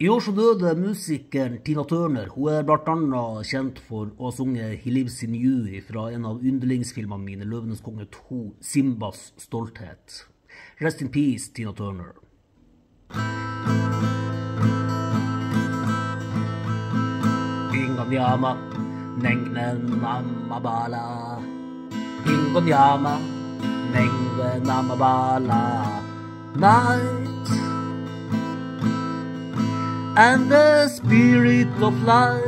I år så døde musikeren Tina Turner. Hun er bl.a. kjent for å ha sunget 'He Lives In You' fra en av yndlingsfilmene mine, 'Løvenes konge 2', Simbas stolthet. Rest in peace, Tina Turner. Ingonyama, Nengen Namabala. Ingonyama, Nengen Namabala. Night and the spirit of life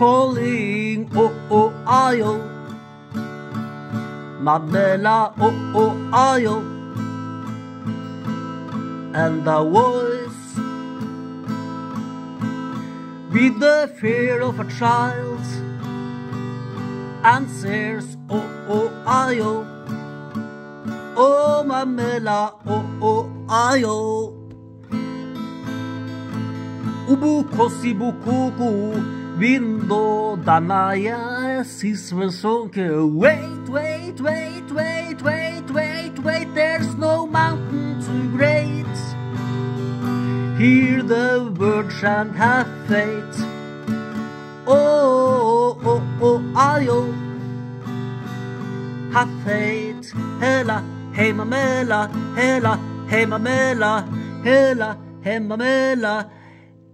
calling oh oh ayo. Mamela oh oh ayo. And the voice with the fear of a child answers oh oh ayo. Oh Mamela oh oh ayo Ubukosi bukuku Vindo danaya sisvesonke Wait, wait, wait, wait, wait, wait, wait There's no mountain too great. Hear the word and have faith oh, oh, oh, oh, ayo. Have faith Hela, heima mela Hela, heima mela Hela, heima mela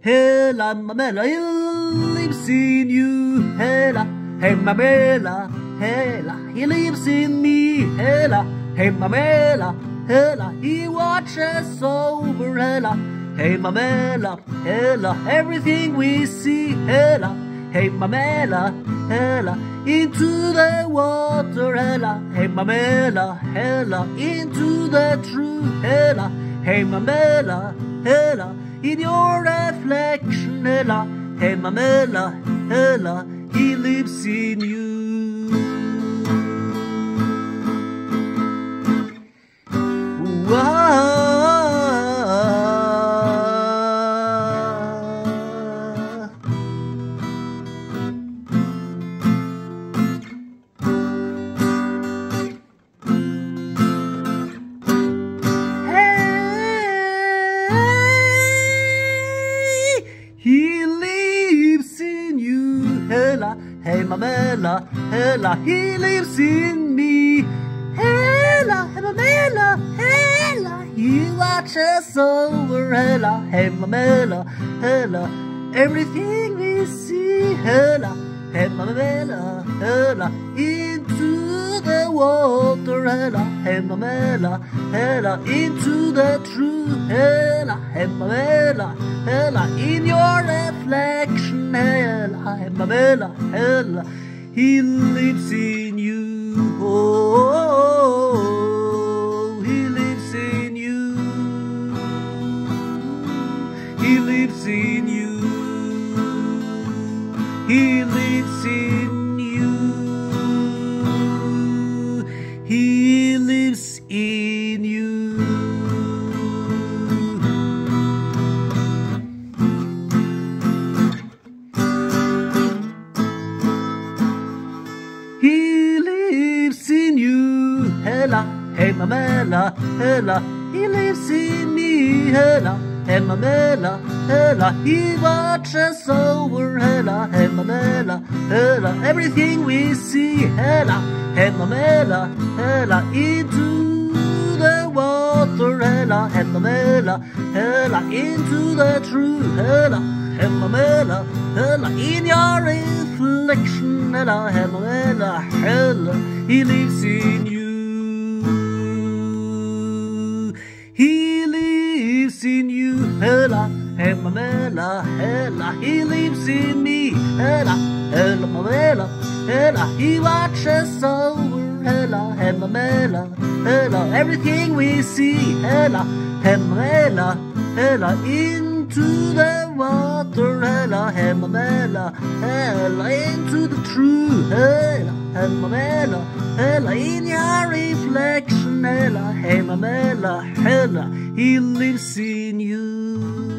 Hela mamela, he lives in you. Hela, hey mamela, hela, he lives in me. Hela, hey mamela, hela, he watches over. Hela, hey mamela, hela, everything we see. Hela, hey mamela, hela, into the water. Hela, hey mamela, hela, into the truth. Hela, hey mamela, hela in your reflection, Ella, hey Mamela, Ella, he lives in you. Hey mamela, hela, he lives in me. Hela, hey mamela, hela, he watches over. Hela, hey mamela, hela, everything we see. Hela, hey mamela, hela, into the water. Hela, hey mamela, hela, into the truth. Hela, hey mamela, hela, in your reflection. Hela, he lives in you. Oh, he lives in you. He lives in you. He lives in you. He lives in you. Hela, hey mamela, hela. He lives in me. Hela, hey mamela, hela. He watches over. Hela, hey mamela, hela. Everything we see. Hela, hey mamela, hela. Into the water. Hela, hey mamela, hela. Into the truth. Hela, hey mamela, hela. In your reflection. Hela, hey mamela, hela. He lives in you. You, hela, hey mamela, hela. He lives in me, hela, hela mamela, hela. He watches over, hela, hey mamela, hela. Everything we see, hela, hey mamela, hela. Into the water, hela, hey mamela, hela. Into the truth, hela, hey mamela, hela. In your reflection, hela, hey mamela, hela. He lives in you.